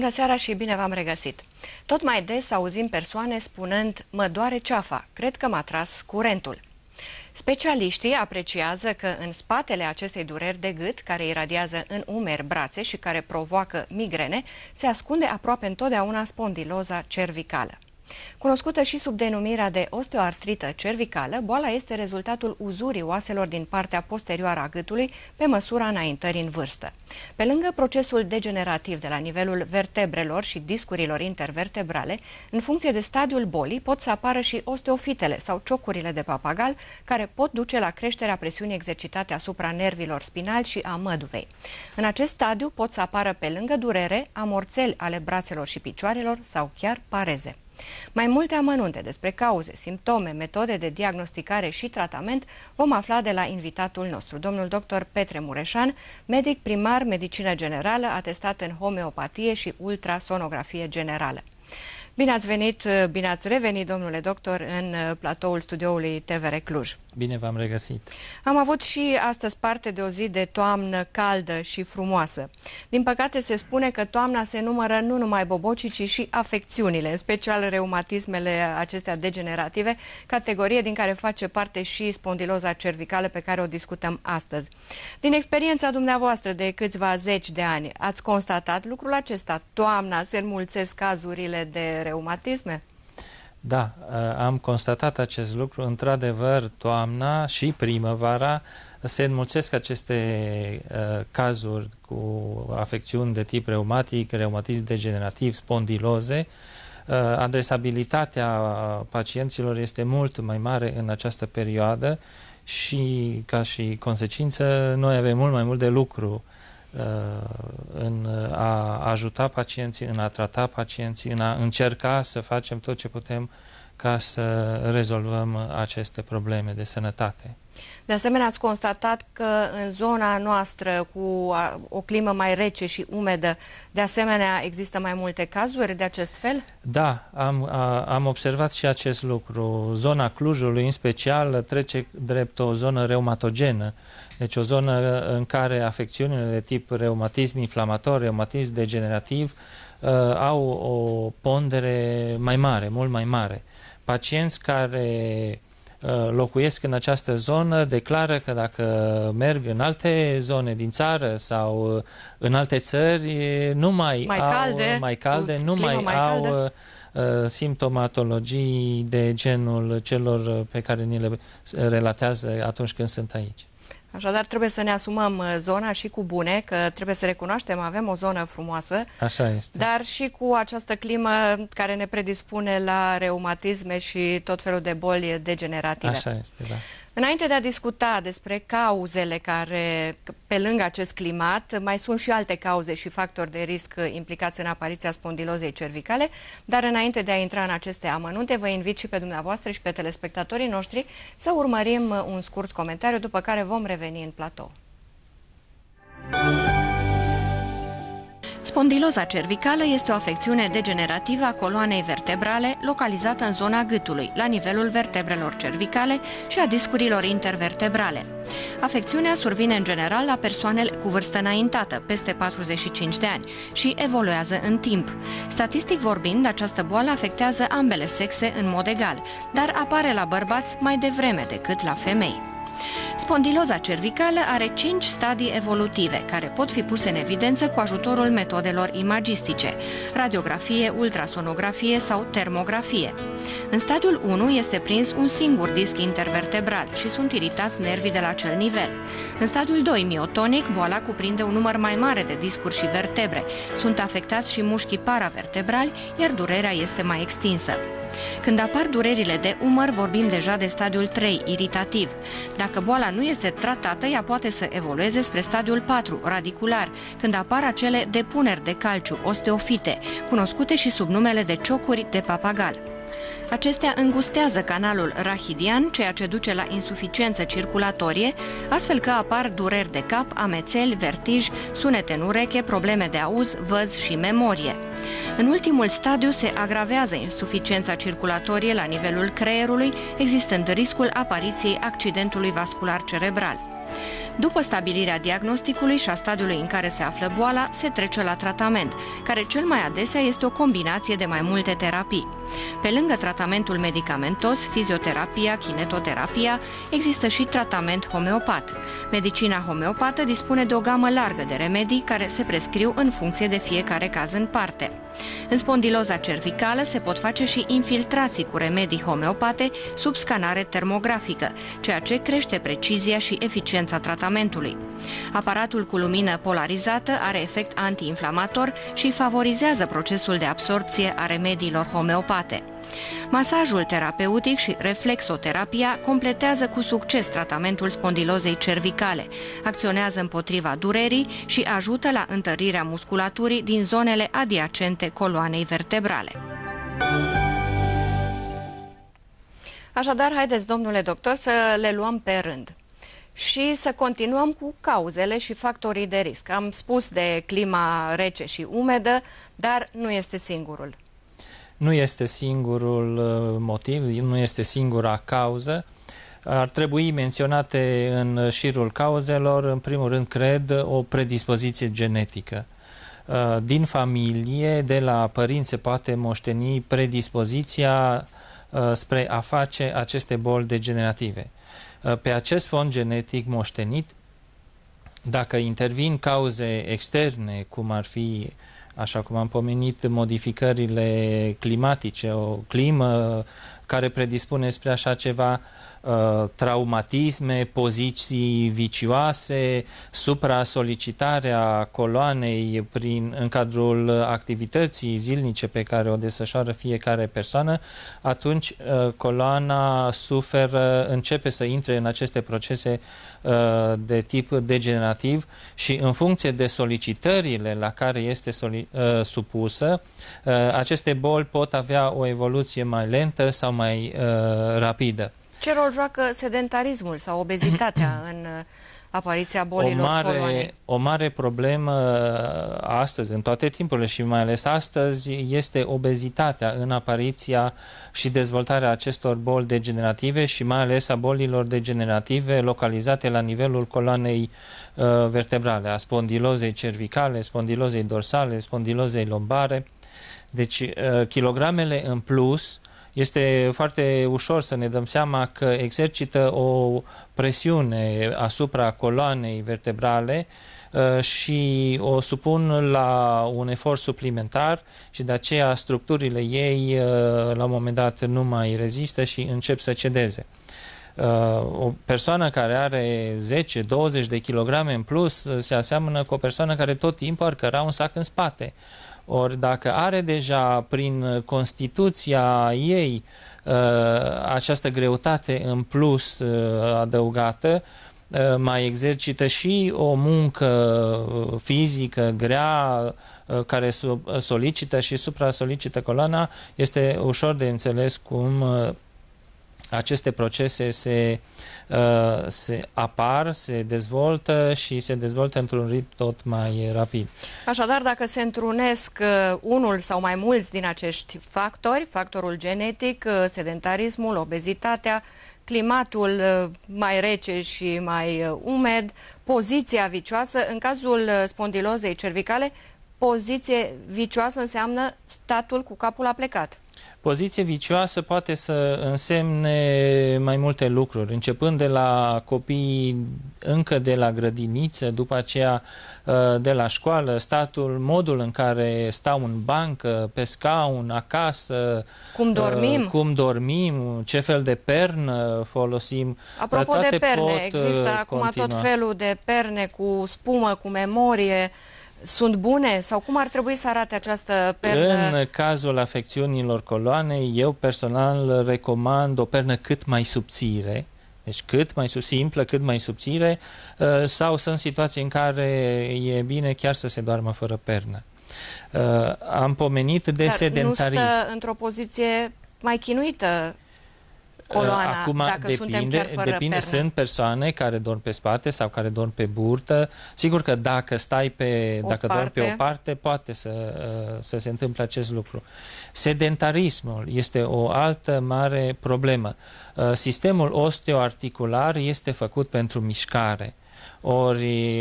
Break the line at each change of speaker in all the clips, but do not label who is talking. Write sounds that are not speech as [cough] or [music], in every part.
Bună seara și bine v-am regăsit! Tot mai des auzim persoane spunând mă doare ceafa, cred că m-a tras curentul. Specialiștii apreciază că în spatele acestei dureri de gât, care iradiază în umeri, brațe și care provoacă migrene, se ascunde aproape întotdeauna spondiloza cervicală. Cunoscută și sub denumirea de osteoartrită cervicală, boala este rezultatul uzurii oaselor din partea posterioară a gâtului pe măsura înaintării în vârstă. Pe lângă procesul degenerativ de la nivelul vertebrelor și discurilor intervertebrale, în funcție de stadiul bolii pot să apară și osteofitele sau ciocurile de papagal, care pot duce la creșterea presiunii exercitate asupra nervilor spinali și a măduvei. În acest stadiu pot să apară pe lângă durere amorțeli ale brațelor și picioarelor sau chiar pareze. Mai multe amănunte despre cauze, simptome, metode de diagnosticare și tratament vom afla de la invitatul nostru, domnul dr. Petre Mureșan, medic primar medicină generală, atestat în homeopatie și ultrasonografie generală. Bine ați venit, bine ați revenit, domnule doctor, în platoul studioului TVR Cluj.
Bine v-am regăsit.
Am avut și astăzi parte de o zi de toamnă caldă și frumoasă. Din păcate se spune că toamna se numără nu numai bobocii, ci și afecțiunile, în special reumatismele acestea degenerative, categorie din care face parte și spondiloza cervicală pe care o discutăm astăzi. Din experiența dumneavoastră de câțiva zeci de ani, ați constatat lucrul acesta? Toamna se înmulțesc cazurile de reumatisme?
Da, uh, am constatat acest lucru. Într-adevăr, toamna și primăvara se înmulțesc aceste uh, cazuri cu afecțiuni de tip reumatic, reumatism degenerativ, spondiloze. Uh, adresabilitatea pacienților este mult mai mare în această perioadă și, ca și consecință, noi avem mult mai mult de lucru Uh, în a ajuta pacienții, în a trata pacienții, în a încerca să facem tot ce putem ca să rezolvăm aceste probleme de sănătate.
De asemenea, ați constatat că în zona noastră, cu o climă mai rece și umedă, de asemenea, există mai multe cazuri de acest fel?
Da, am, a, am observat și acest lucru. Zona Clujului, în special, trece drept o zonă reumatogenă, deci o zonă în care afecțiunile de tip reumatism inflamator, reumatism degenerativ, uh, au o pondere mai mare, mult mai mare. Pacienți care Uh, locuiesc în această zonă declară că dacă merg în alte zone din țară sau uh, în alte țări, nu mai,
mai
au,
calde,
mai calde nu mai, mai au caldă. Uh, simptomatologii de genul celor pe care ni le relatează atunci când sunt aici.
Așadar, trebuie să ne asumăm uh, zona și cu bune, că trebuie să recunoaștem, avem o zonă frumoasă.
Așa este.
Dar și cu această climă care ne predispune la reumatisme și tot felul de boli degenerative.
Așa este, da.
Înainte de a discuta despre cauzele care, pe lângă acest climat, mai sunt și alte cauze și factori de risc implicați în apariția spondilozei cervicale, dar înainte de a intra în aceste amănunte, vă invit și pe dumneavoastră și pe telespectatorii noștri să urmărim un scurt comentariu, după care vom reveni în platou. Spondiloza cervicală este o afecțiune degenerativă a coloanei vertebrale localizată în zona gâtului, la nivelul vertebrelor cervicale și a discurilor intervertebrale. Afecțiunea survine în general la persoanele cu vârstă înaintată, peste 45 de ani, și evoluează în timp. Statistic vorbind, această boală afectează ambele sexe în mod egal, dar apare la bărbați mai devreme decât la femei. Spondiloza cervicală are 5 stadii evolutive, care pot fi puse în evidență cu ajutorul metodelor imagistice, radiografie, ultrasonografie sau termografie. În stadiul 1 este prins un singur disc intervertebral și sunt iritați nervii de la acel nivel. În stadiul 2, miotonic, boala cuprinde un număr mai mare de discuri și vertebre. Sunt afectați și mușchii paravertebrali, iar durerea este mai extinsă. Când apar durerile de umăr, vorbim deja de stadiul 3, iritativ. Dacă boala nu este tratată, ea poate să evolueze spre stadiul 4, radicular, când apar acele depuneri de calciu, osteofite, cunoscute și sub numele de ciocuri de papagal. Acestea îngustează canalul rahidian, ceea ce duce la insuficiență circulatorie, astfel că apar dureri de cap, amețeli, vertij, sunete în ureche, probleme de auz, văz și memorie. În ultimul stadiu se agravează insuficiența circulatorie la nivelul creierului, existând riscul apariției accidentului vascular cerebral. După stabilirea diagnosticului și a stadiului în care se află boala, se trece la tratament, care cel mai adesea este o combinație de mai multe terapii. Pe lângă tratamentul medicamentos, fizioterapia, kinetoterapia, există și tratament homeopat. Medicina homeopată dispune de o gamă largă de remedii care se prescriu în funcție de fiecare caz în parte. În spondiloza cervicală se pot face și infiltrații cu remedii homeopate sub scanare termografică, ceea ce crește precizia și eficiența tratamentului. Aparatul cu lumină polarizată are efect antiinflamator și favorizează procesul de absorpție a remediilor homeopate. Masajul terapeutic și reflexoterapia completează cu succes tratamentul spondilozei cervicale, acționează împotriva durerii și ajută la întărirea musculaturii din zonele adiacente coloanei vertebrale. Așadar, haideți, domnule doctor, să le luăm pe rând și să continuăm cu cauzele și factorii de risc. Am spus de clima rece și umedă, dar nu este singurul
nu este singurul uh, motiv, nu este singura cauză. Ar trebui menționate în șirul cauzelor, în primul rând, cred, o predispoziție genetică. Uh, din familie, de la părinți, se poate moșteni predispoziția uh, spre a face aceste boli degenerative. Pe acest fond genetic moștenit, dacă intervin cauze externe, cum ar fi așa cum am pomenit, modificările climatice, o climă care predispune spre așa ceva, uh, traumatisme, poziții vicioase, supra-solicitarea coloanei prin, în cadrul activității zilnice pe care o desfășoară fiecare persoană, atunci uh, coloana suferă, începe să intre în aceste procese uh, de tip degenerativ și în funcție de solicitările la care este soli, uh, supusă, uh, aceste boli pot avea o evoluție mai lentă sau mai uh, rapidă.
Ce rol joacă sedentarismul sau obezitatea [clears throat] în uh, apariția bolilor
o mare, O mare problemă uh, astăzi, în toate timpurile și mai ales astăzi, este obezitatea în apariția și dezvoltarea acestor boli degenerative și mai ales a bolilor degenerative localizate la nivelul coloanei uh, vertebrale, a spondilozei cervicale, spondilozei dorsale, spondilozei lombare. Deci, uh, kilogramele în plus este foarte ușor să ne dăm seama că exercită o presiune asupra coloanei vertebrale uh, și o supun la un efort suplimentar și de aceea structurile ei uh, la un moment dat nu mai rezistă și încep să cedeze. Uh, o persoană care are 10-20 de kilograme în plus se aseamănă cu o persoană care tot timpul ar căra un sac în spate. Ori dacă are deja prin Constituția ei uh, această greutate în plus uh, adăugată, uh, mai exercită și o muncă fizică grea care solicită și supra-solicită coloana, este ușor de înțeles cum aceste procese se, uh, se apar, se dezvoltă și se dezvoltă într-un ritm tot mai rapid.
Așadar, dacă se întrunesc uh, unul sau mai mulți din acești factori, factorul genetic, uh, sedentarismul, obezitatea, climatul mai rece și mai umed, poziția vicioasă, în cazul spondilozei cervicale, poziție vicioasă înseamnă statul cu capul aplecat.
Poziție vicioasă poate să însemne mai multe lucruri, începând de la copii încă de la grădiniță, după aceea uh, de la școală, statul, modul în care stau în bancă, pe scaun, acasă,
cum dormim, uh,
cum dormim ce fel de pernă folosim.
Apropo de perne, există acum continua. tot felul de perne cu spumă, cu memorie, sunt bune sau cum ar trebui să arate această pernă?
În cazul afecțiunilor coloanei, eu personal recomand o pernă cât mai subțire, deci cât mai simplă, cât mai subțire, uh, sau sunt situații în care e bine chiar să se doarmă fără pernă. Uh, am pomenit de Dar sedentarism. nu
stă într-o poziție mai chinuită coloana, Acum dacă depinde, suntem chiar fără
depinde, pernă. sunt persoane care dorm pe spate sau care dorm pe burtă. Sigur că dacă stai pe, o dacă parte. dormi pe o parte, poate să, uh, să se întâmple acest lucru. Sedentarismul este o altă mare problemă. Uh, sistemul osteoarticular este făcut pentru mișcare. Ori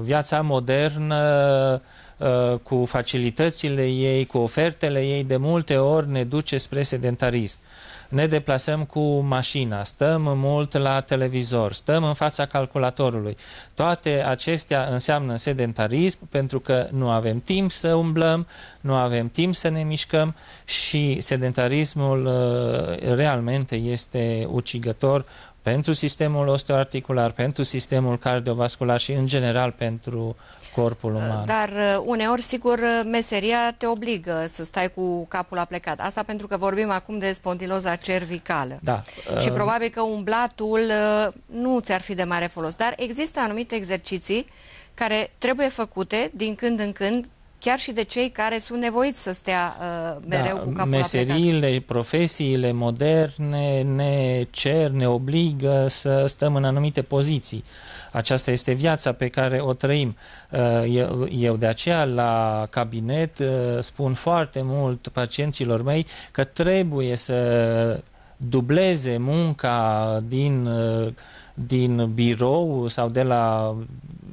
viața modernă cu facilitățile ei, cu ofertele ei, de multe ori ne duce spre sedentarism ne deplasăm cu mașina, stăm mult la televizor, stăm în fața calculatorului. Toate acestea înseamnă sedentarism pentru că nu avem timp să umblăm, nu avem timp să ne mișcăm și sedentarismul uh, realmente este ucigător pentru sistemul osteoarticular, pentru sistemul cardiovascular și în general pentru corpul uman.
Dar uh, uneori, sigur, uh, meseria te obligă să stai cu capul aplecat. Asta pentru că vorbim acum de spondiloza cervicală.
Da.
Și uh, probabil că umblatul nu ți-ar fi de mare folos. Dar există anumite exerciții care trebuie făcute din când în când chiar și de cei care sunt nevoiți să stea uh, mereu da, cu capul
meseriile,
aplecat.
profesiile moderne ne cer, ne obligă să stăm în anumite poziții. Aceasta este viața pe care o trăim. Uh, eu, eu de aceea la cabinet uh, spun foarte mult pacienților mei că trebuie să dubleze munca din uh, din birou sau de la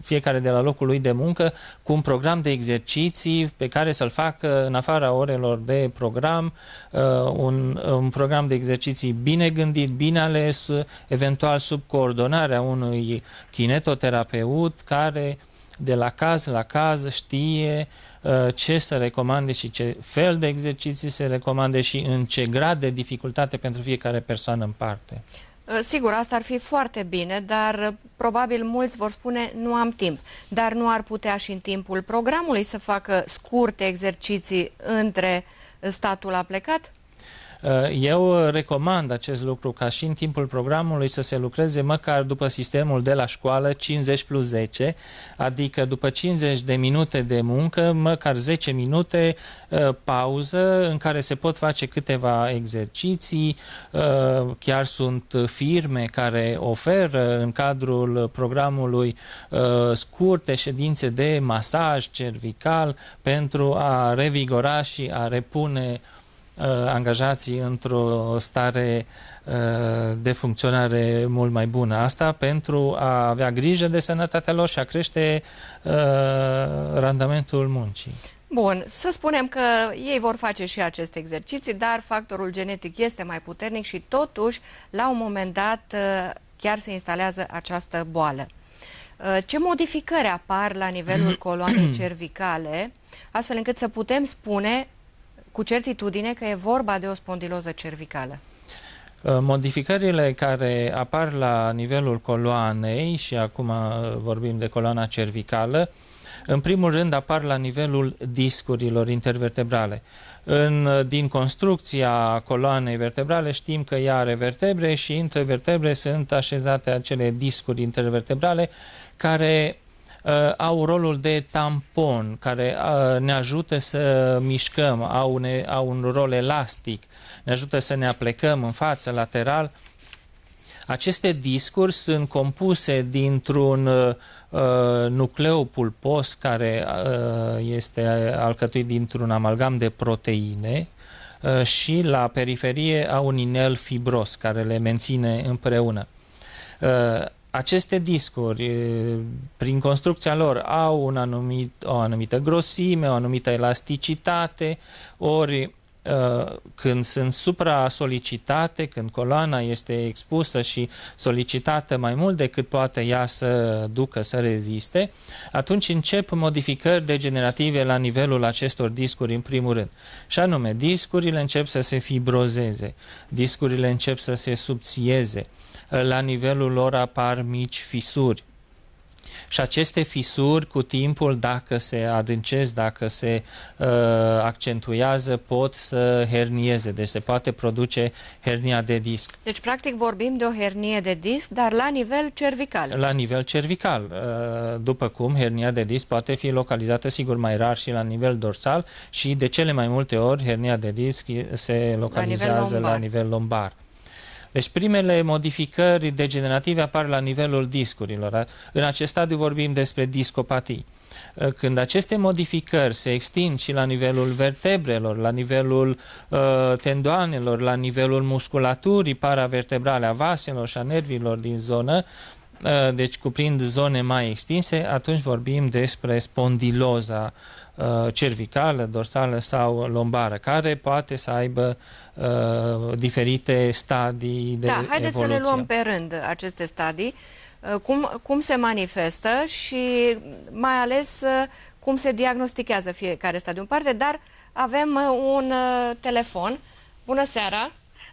fiecare de la locul lui de muncă cu un program de exerciții pe care să-l facă în afara orelor de program, uh, un, un program de exerciții bine gândit, bine ales, eventual sub coordonarea unui kinetoterapeut care de la caz la caz știe uh, ce să recomande și ce fel de exerciții se recomande și în ce grad de dificultate pentru fiecare persoană în parte.
Uh, sigur, asta ar fi foarte bine, dar uh, probabil mulți vor spune nu am timp. Dar nu ar putea și în timpul programului să facă scurte exerciții între statul a plecat?
Uh, eu recomand acest lucru ca și în timpul programului să se lucreze măcar după sistemul de la școală 50 plus 10, adică după 50 de minute de muncă, măcar 10 minute uh, pauză în care se pot face câteva exerciții. Uh, chiar sunt firme care oferă în cadrul programului scurte ședințe de masaj cervical pentru a revigora și a repune Uh, angajații într-o stare uh, de funcționare mult mai bună. Asta pentru a avea grijă de sănătatea lor și a crește uh, randamentul muncii.
Bun, să spunem că ei vor face și aceste exerciții, dar factorul genetic este mai puternic și totuși, la un moment dat, chiar se instalează această boală. Ce modificări apar la nivelul [clears throat] coloanei cervicale, astfel încât să putem spune cu certitudine că e vorba de o spondiloză cervicală?
Uh, modificările care apar la nivelul coloanei, și acum uh, vorbim de coloana cervicală, în primul rând apar la nivelul discurilor intervertebrale. În, uh, din construcția coloanei vertebrale știm că ea are vertebre și între vertebre sunt așezate acele discuri intervertebrale care uh, au rolul de tampon, care uh, ne ajută să mișcăm, au, ne, au un rol elastic, ne ajută să ne aplecăm în față, lateral. Aceste discuri sunt compuse dintr-un uh, nucleu pulpos care uh, este alcătuit dintr-un amalgam de proteine uh, și la periferie au un inel fibros care le menține împreună. Uh, aceste discuri, prin construcția lor, au un anumit, o anumită grosime, o anumită elasticitate, ori când sunt supra-solicitate, când coloana este expusă și solicitată mai mult decât poate ea să ducă, să reziste, atunci încep modificări degenerative la nivelul acestor discuri în primul rând. Și anume, discurile încep să se fibrozeze, discurile încep să se subțieze, la nivelul lor apar mici fisuri. Și aceste fisuri, cu timpul, dacă se adâncesc, dacă se uh, accentuează, pot să hernieze. Deci se poate produce hernia de disc.
Deci, practic, vorbim de o hernie de disc, dar la nivel cervical.
La nivel cervical. Uh, după cum hernia de disc poate fi localizată, sigur, mai rar și la nivel dorsal și de cele mai multe ori hernia de disc se localizează la nivel lombar. La nivel lombar. Deci primele modificări degenerative apar la nivelul discurilor. În acest stadiu vorbim despre discopatii. Când aceste modificări se extind și la nivelul vertebrelor, la nivelul uh, tendoanelor, la nivelul musculaturii paravertebrale, a vaselor și a nervilor din zonă, uh, deci cuprind zone mai extinse, atunci vorbim despre spondiloza uh, cervicală, dorsală sau lombară, care poate să aibă uh, diferite stadii de
Da, haideți
evoluție.
să le luăm pe rând aceste stadii, uh, cum, cum se manifestă și mai ales uh, cum se diagnostichează fiecare stadiu în parte, dar avem uh, un uh, telefon. Bună seara!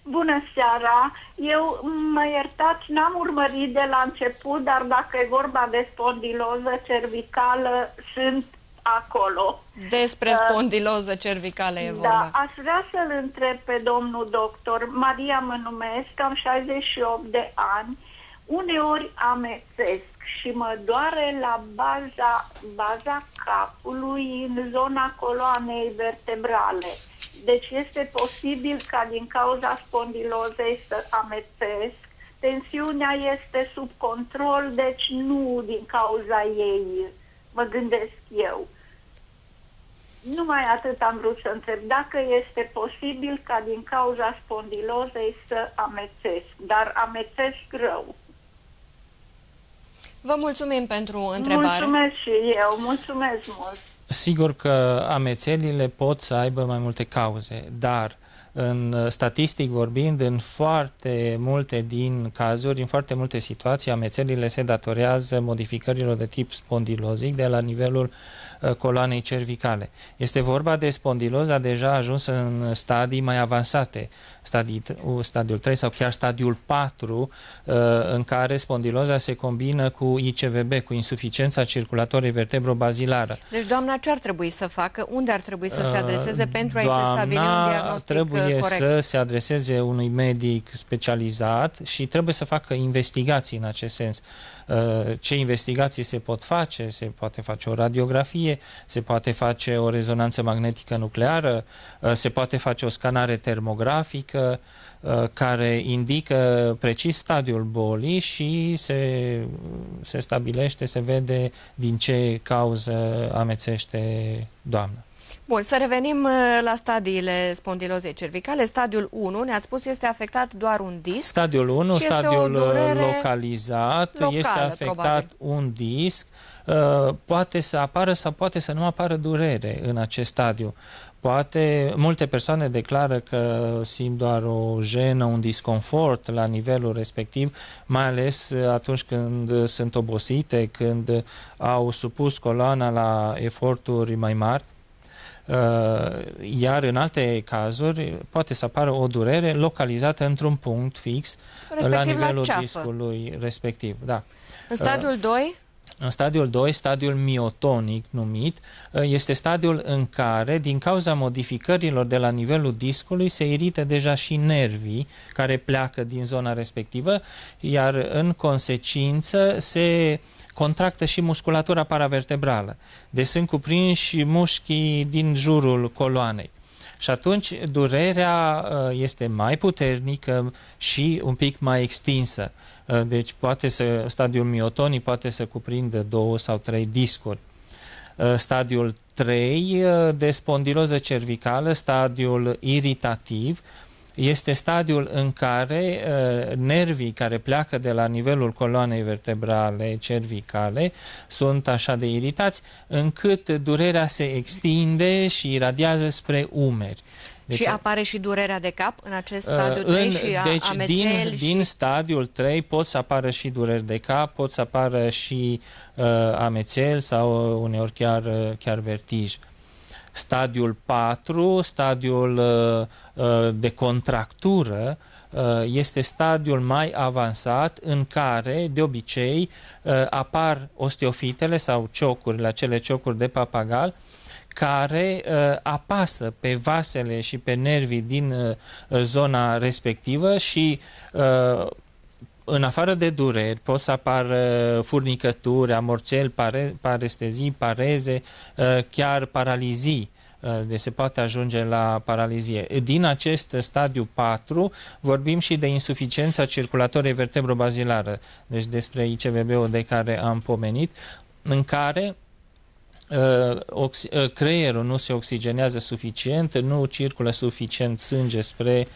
Bună seara! Eu, mă iertați, n-am urmărit de la început, dar dacă e vorba de spondiloză cervicală, sunt acolo.
Despre
Uh,
spondiloză cervicală e vorba.
Da, aș vrea să-l întreb pe domnul doctor. Maria mă numesc, am 68 de ani. Uneori amețesc și mă doare la baza, baza capului în zona coloanei vertebrale. Deci este posibil ca din cauza spondilozei să amețesc. Tensiunea este sub control, deci nu din cauza ei, mă gândesc eu. Numai atât am vrut să întreb dacă este posibil ca din cauza spondilozei să amețesc, dar amețesc rău.
Vă mulțumim pentru întrebare.
Mulțumesc și eu, mulțumesc mult.
Sigur că amețelile pot să aibă mai multe cauze, dar în statistic vorbind, în foarte multe din cazuri, în foarte multe situații, amețelile se datorează modificărilor de tip spondilozic de la nivelul uh, coloanei cervicale. Este vorba de spondiloza deja ajunsă în stadii mai avansate, stadii, stadiul 3 sau chiar stadiul 4, uh, în care spondiloza se combină cu ICVB, cu insuficiența circulatorii vertebro-bazilară.
Deci, doamna, ce ar trebui să facă? Unde ar trebui să se adreseze pentru a-i se
Doamna
stabili un diagnostic
trebuie
uh, corect?
să se adreseze unui medic specializat și trebuie să facă investigații în acest sens. Uh, Ce investigații se pot face? Se poate face o radiografie, se poate face o rezonanță magnetică nucleară, uh, se poate face o scanare termografică uh, care indică precis stadiul bolii și se, se stabilește, se vede din ce cauză amețește doamna.
Bun, să revenim uh, la stadiile spondilozei cervicale. Stadiul 1, ne-ați spus, este afectat doar un disc.
Stadiul 1,
Și este o
stadiul uh,
durere
localizat,
locală,
este afectat
probabil.
un disc, uh, poate să apară sau poate să nu apară durere în acest stadiu. Poate, multe persoane declară că simt doar o jenă, un disconfort la nivelul respectiv, mai ales uh, atunci când uh, sunt obosite, când uh, au supus coloana la eforturi mai mari. Uh, iar în alte cazuri poate să apară o durere localizată într-un punct fix
Respectiv
la
la
nivelul
ceafă.
discului respectiv. Da.
În stadiul 2,
În stadiul 2, stadiul miotonic numit, uh, este stadiul în care, din cauza modificărilor de la nivelul discului, se irită deja și nervii care pleacă din zona respectivă, iar în consecință se contractă și musculatura paravertebrală. Deci sunt cuprinși mușchii din jurul coloanei. Și atunci durerea uh, este mai puternică și un pic mai extinsă. Uh, Deci poate să, stadiul miotonic poate să cuprindă două sau trei discuri. Uh, Stadiul 3 uh, de spondiloză cervicală, stadiul iritativ, este stadiul în care uh, nervii care pleacă de la nivelul coloanei vertebrale cervicale sunt așa de iritați încât durerea se extinde și iradiază spre umeri.
și apare și durerea de cap în acest stadiu
uh,
3
în-
și a,
deci
amețeli
din,
și...
din stadiul 3 pot să apară și dureri de cap, pot să apară și uh, amețeli sau uh, uneori chiar, uh, chiar vertij. Stadiul 4, stadiul uh, uh, de contractură, uh, este stadiul mai avansat în care, de obicei, uh, apar osteofitele sau ciocurile, acele ciocuri de papagal, care uh, apasă pe vasele și pe nervii din uh, zona respectivă și uh, în afară de dureri pot să apară furnicături, amorțeli, pare, parestezii, pareze, uh, chiar paralizii. Uh, Deci se poate ajunge la paralizie. Din acest stadiu 4 vorbim și de insuficiența circulatorie vertebro-bazilară, deci despre ICVB-ul de care am pomenit, în care creierul nu se oxigenează suficient, nu circulă suficient sânge spre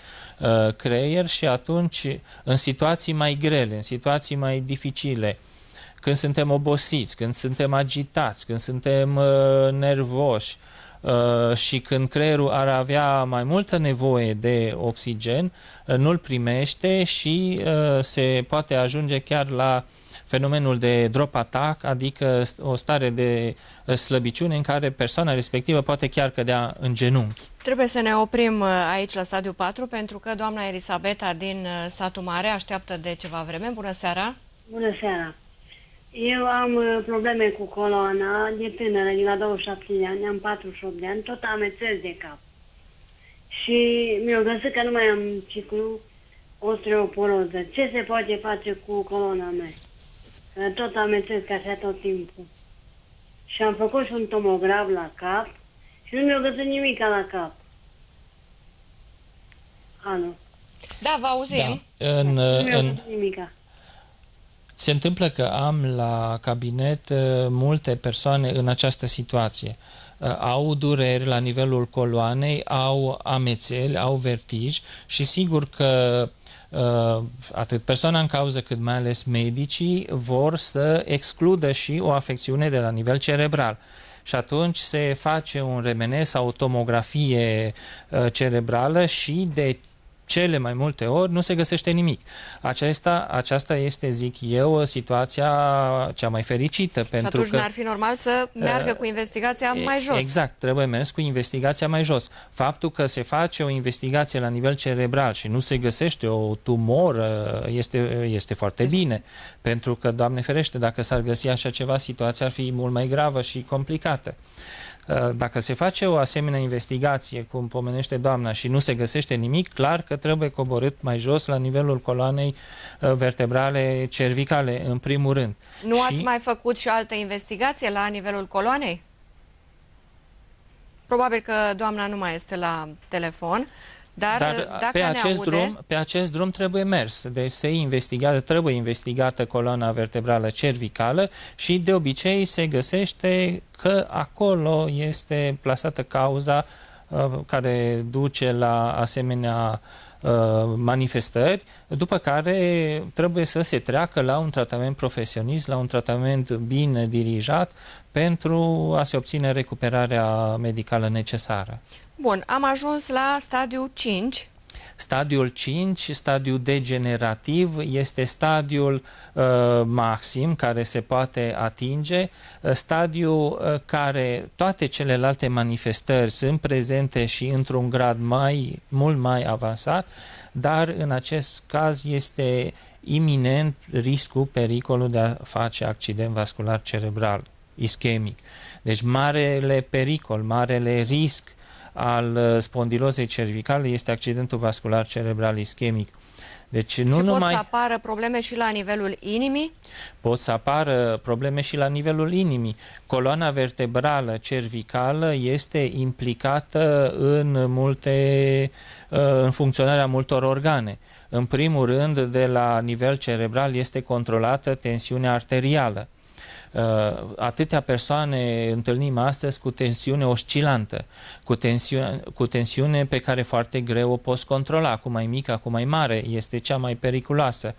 creier și atunci, în situații mai grele, în situații mai dificile, când suntem obosiți, când suntem agitați, când suntem uh, nervoși uh, și când creierul ar avea mai multă nevoie de oxigen, uh, nu-l primește și uh, se poate ajunge chiar la fenomenul de drop attack, adică o stare de uh, slăbiciune în care persoana respectivă poate chiar cădea în genunchi.
Trebuie să ne oprim uh, aici la stadiu 4 pentru că doamna Elisabeta din satul mare așteaptă de ceva vreme. Bună seara!
Bună seara! Eu am uh, probleme cu coloana de tânără, din la 27 de ani, am 48 de ani, tot amețesc de cap. Și mi-au găsit că nu mai am ciclu osteoporoză. Ce se poate face cu coloana mea? Că tot amețesc așa tot timpul. Și am făcut și un tomograf la cap și nu mi-au găsit nimic la cap. Alo.
Da, vă auzim.
Da. În,
nu mi-au
în...
găsit nimica.
Se întâmplă că am la cabinet uh, multe persoane în această situație. Uh, au dureri la nivelul coloanei, au amețeli, au vertij și sigur că uh, atât persoana în cauză cât mai ales medicii vor să excludă și o afecțiune de la nivel cerebral. Și atunci se face un RMN sau o tomografie cerebrală și de cele mai multe ori nu se găsește nimic. Aceasta, aceasta este, zic eu, situația cea mai fericită. Și pentru
atunci
că,
n-ar fi normal să meargă uh, cu investigația mai jos.
Exact, trebuie mers cu investigația mai jos. Faptul că se face o investigație la nivel cerebral și nu se găsește o tumoră este, este foarte este. bine. Pentru că, Doamne ferește, dacă s-ar găsi așa ceva, situația ar fi mult mai gravă și complicată. Uh, dacă se face o asemenea investigație, cum pomenește doamna, și nu se găsește nimic, clar că trebuie coborât mai jos la nivelul coloanei uh, vertebrale cervicale, în primul rând.
Nu și... ați mai făcut și altă investigație la nivelul coloanei? Probabil că doamna nu mai este la telefon. Dar, Dar dacă
pe, acest
aude...
drum, pe acest drum trebuie mers. Deci se investigează, trebuie investigată coloana vertebrală cervicală și de obicei se găsește că acolo este plasată cauza uh, care duce la asemenea uh, manifestări, după care trebuie să se treacă la un tratament profesionist, la un tratament bine dirijat pentru a se obține recuperarea medicală necesară.
Bun, am ajuns la stadiul 5.
Stadiul 5, stadiul degenerativ, este stadiul uh, maxim care se poate atinge, uh, stadiul uh, care toate celelalte manifestări sunt prezente și într-un grad mai, mult mai avansat, dar în acest caz este iminent riscul, pericolul de a face accident vascular cerebral, ischemic. Deci marele pericol, marele risc al uh, spondilozei cervicale este accidentul vascular cerebral ischemic.
Deci nu și numai... pot să apară probleme și la nivelul inimii?
Pot să apară probleme și la nivelul inimii. Coloana vertebrală cervicală este implicată în multe, uh, în funcționarea multor organe. În primul rând, de la nivel cerebral este controlată tensiunea arterială. Uh, atâtea persoane întâlnim astăzi cu tensiune oscilantă, cu tensiune, cu tensiune pe care foarte greu o poți controla, cu mai mică, cu mai mare, este cea mai periculoasă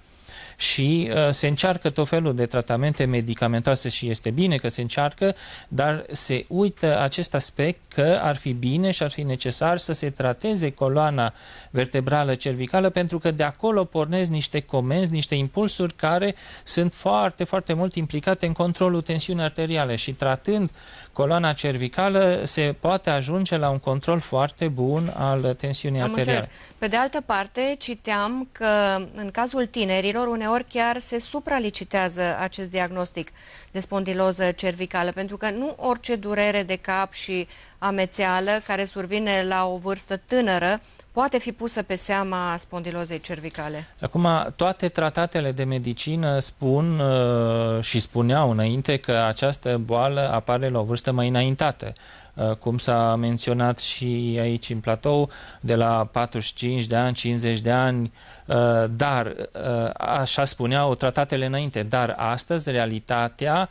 și uh, se încearcă tot felul de tratamente medicamentoase și este bine că se încearcă, dar se uită acest aspect că ar fi bine și ar fi necesar să se trateze coloana vertebrală cervicală pentru că de acolo pornesc niște comenzi, niște impulsuri care sunt foarte, foarte mult implicate în controlul tensiunii arteriale. Și tratând coloana cervicală se poate ajunge la un control foarte bun al tensiunii
Am
arteriale.
Înțeles. Pe de altă parte, citeam că în cazul tinerilor uneori chiar se supralicitează acest diagnostic de spondiloză cervicală, pentru că nu orice durere de cap și amețeală care survine la o vârstă tânără poate fi pusă pe seama spondilozei cervicale?
Acum, toate tratatele de medicină spun uh, și spuneau înainte că această boală apare la o vârstă mai înaintată. Uh, cum s-a menționat și aici în platou, de la 45 de ani, 50 de ani, uh, dar, uh, așa spuneau tratatele înainte, dar astăzi realitatea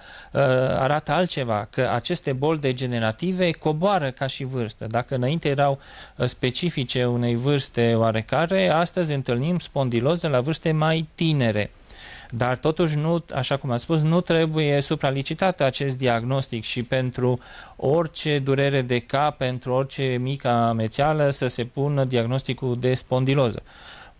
arată altceva, că aceste boli degenerative coboară ca și vârstă. Dacă înainte erau specifice unei vârste oarecare, astăzi întâlnim spondiloză la vârste mai tinere. Dar totuși, nu, așa cum am spus, nu trebuie supralicitat acest diagnostic și pentru orice durere de cap, pentru orice mică amețeală să se pună diagnosticul de spondiloză.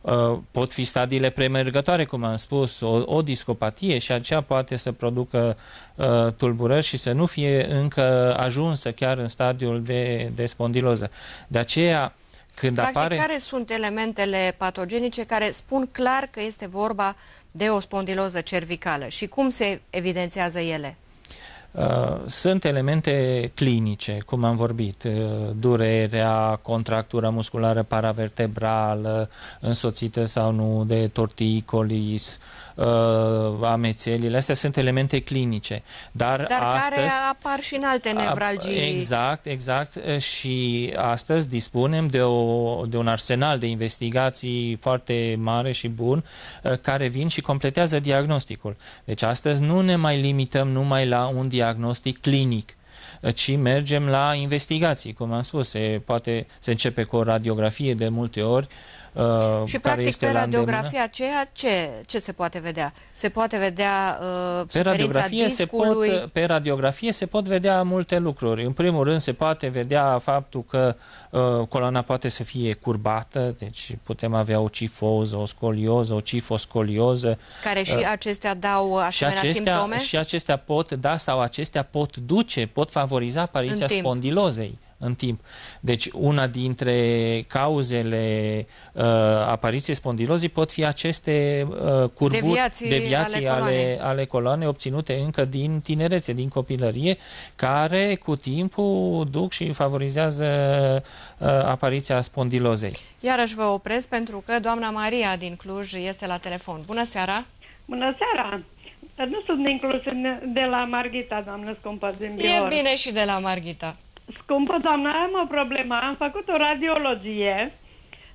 Uh, pot fi stadiile premergătoare, cum am spus, o, o discopatie și aceea poate să producă uh, tulburări și să nu fie încă ajunsă chiar în stadiul de, de spondiloză. De aceea, când
Practic,
apare...
care sunt elementele patogenice care spun clar că este vorba de o spondiloză cervicală și cum se evidențiază ele?
Uh, sunt elemente clinice, cum am vorbit, uh, durerea, contractura musculară paravertebrală, însoțită sau nu de torticolis, uh, amețelile, astea sunt elemente clinice. Dar,
Dar
astăzi,
care apar și în alte nevralgii.
Exact, exact. Și astăzi dispunem de, o, de un arsenal de investigații foarte mare și bun care vin și completează diagnosticul. Deci astăzi nu ne mai limităm numai la un diagnostic clinic ci mergem la investigații, cum am spus, se, poate, se începe cu o radiografie de multe ori,
Uh, și care practic este pe radiografia aceea ce, ce se poate vedea? Se poate vedea uh, pe radiografie discului?
Se pot, pe radiografie se pot vedea multe lucruri. În primul rând se poate vedea faptul că uh, coloana poate să fie curbată, deci putem avea o cifoză, o scolioză, o cifoscolioză.
Care și uh, acestea dau asemenea
și acestea,
simptome?
Și acestea pot da sau acestea pot duce, pot favoriza apariția spondilozei în timp. Deci una dintre cauzele uh, apariției spondilozii pot fi aceste uh, curburi,
deviații,
deviații
ale,
ale, ale coloanei obținute încă din tinerețe, din copilărie, care cu timpul duc și favorizează uh, apariția spondilozei.
Iarăși vă opresc pentru că doamna Maria din Cluj este la telefon. Bună seara!
Bună seara! Nu sunt inclus de la Margita, doamnă scumpă, din Bihor.
E bine și de la Margita.
Scumpă doamnă, am o problemă. Am făcut o radiologie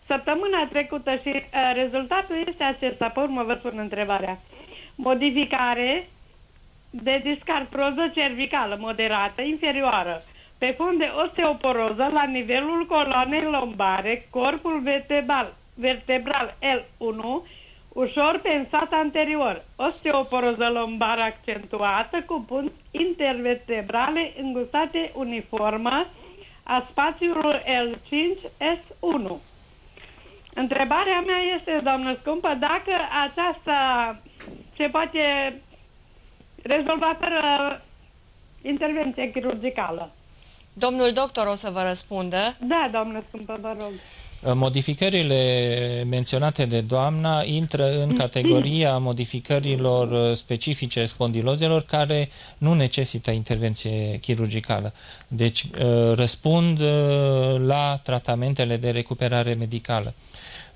săptămâna trecută și uh, rezultatul este acesta. Pe urmă vă spun întrebarea. Modificare de discarproză cervicală moderată inferioară pe fond de osteoporoză la nivelul coloanei lombare, corpul vertebral, vertebral L1 ușor pensat anterior, osteoporoză lombară accentuată cu punți intervertebrale îngustate uniformă a spațiului L5S1. Întrebarea mea este, doamnă scumpă, dacă aceasta se poate rezolva fără intervenție chirurgicală.
Domnul doctor o să vă răspundă.
Da, doamnă scumpă, vă rog.
Modificările menționate de doamna intră în categoria modificărilor specifice spondilozelor care nu necesită intervenție chirurgicală. Deci uh, răspund uh, la tratamentele de recuperare medicală.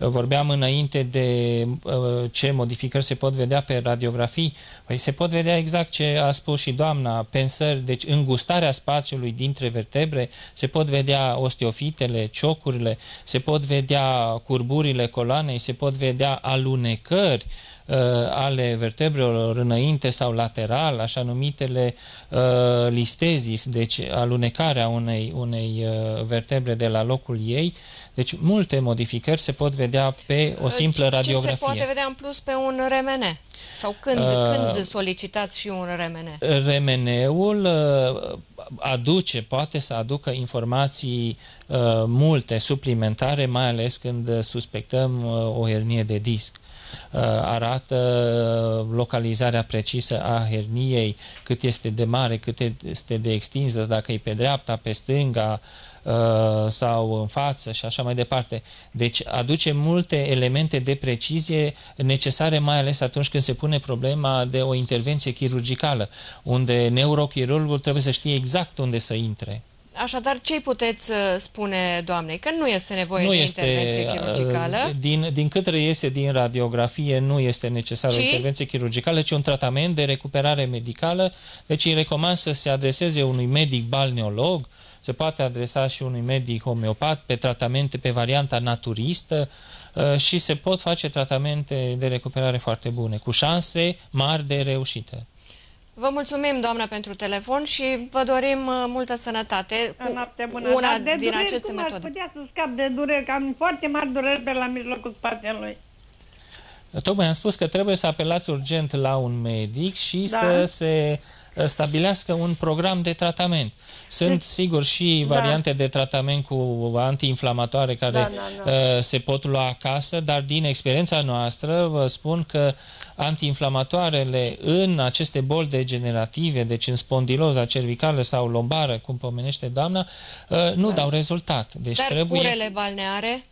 Vorbeam înainte de uh, ce modificări se pot vedea pe radiografii. Păi se pot vedea exact ce a spus și doamna, pensări, deci îngustarea spațiului dintre vertebre, se pot vedea osteofitele, ciocurile, se pot vedea curburile coloanei, se pot vedea alunecări, uh, ale vertebrelor înainte sau lateral, așa numitele uh, listezis, deci alunecarea unei, unei uh, vertebre de la locul ei. Deci multe modificări se pot vedea pe o simplă
Ce
radiografie.
Ce se poate vedea în plus pe un RMN? Sau când, uh, când solicitați și un RMN?
RMN-ul uh, aduce, poate să aducă informații uh, multe, suplimentare, mai ales când suspectăm uh, o hernie de disc. Uh, arată localizarea precisă a herniei, cât este de mare, cât este de extinsă, dacă e pe dreapta, pe stânga, uh, sau în față și așa mai departe. Deci aduce multe elemente de precizie necesare mai ales atunci când se pune problema de o intervenție chirurgicală, unde neurochirurgul trebuie să știe exact unde să intre.
Așadar, ce puteți uh, spune doamnei? Că nu este nevoie
nu
de
este,
intervenție
uh,
chirurgicală?
Din, din cât reiese din radiografie, nu este necesară o
Ci?
intervenție chirurgicală, ci un tratament de recuperare medicală. Deci îi recomand să se adreseze unui medic balneolog, se poate adresa și unui medic homeopat pe tratamente pe varianta naturistă uh, și se pot face tratamente de recuperare foarte bune, cu șanse mari de reușită.
Vă mulțumim, doamnă, pentru telefon și vă dorim uh, multă sănătate cu
Noapte bună.
una
Dar de
din
dureri,
aceste
cum
metode.
aș putea să scap de dureri? Că am foarte mari dureri pe la mijlocul spatelui.
Tocmai am spus că trebuie să apelați urgent la un medic și
Da.
să se uh, stabilească un program de tratament. Sunt,
Deci-
sigur, și
Da.
variante de tratament cu antiinflamatoare care
Da, da, da.
uh, se pot lua acasă, dar din experiența noastră vă spun că antiinflamatoarele în aceste boli degenerative, deci în spondiloza cervicală sau lombară, cum pomenește doamna, uh, nu dau rezultat. Deci
Dar
trebuie...
curele balneare?